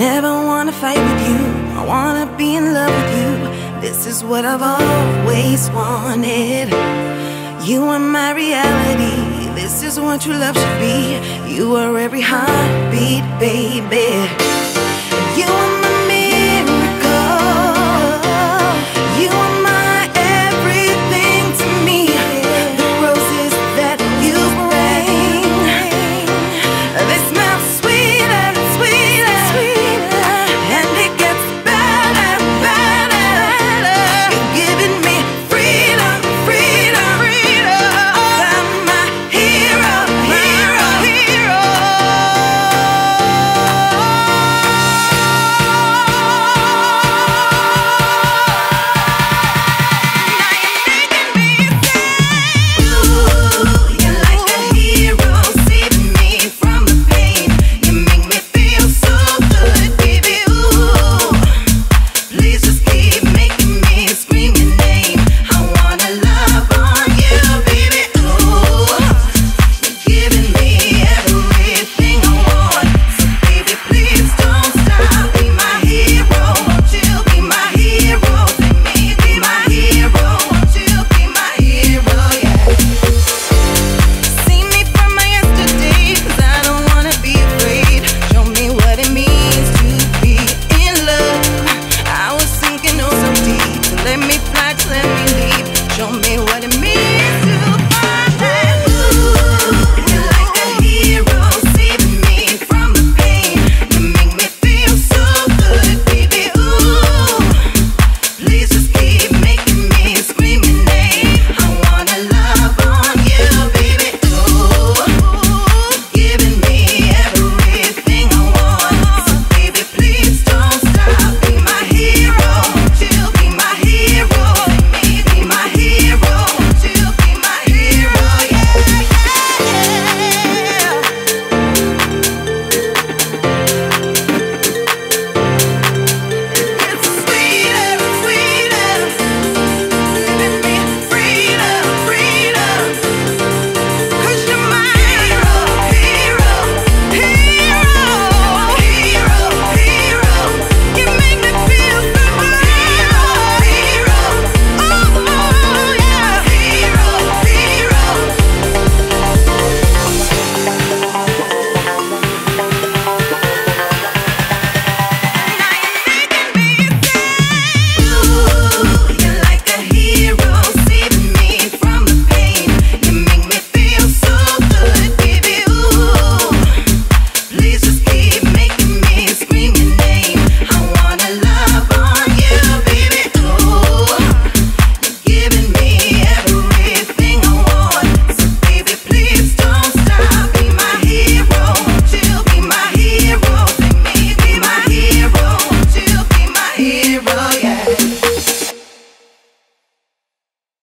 never wanna fight with you. I wanna be in love with you. This is what I've always wanted. You are my reality. This is what true love should be. You are every heartbeat, baby. en mi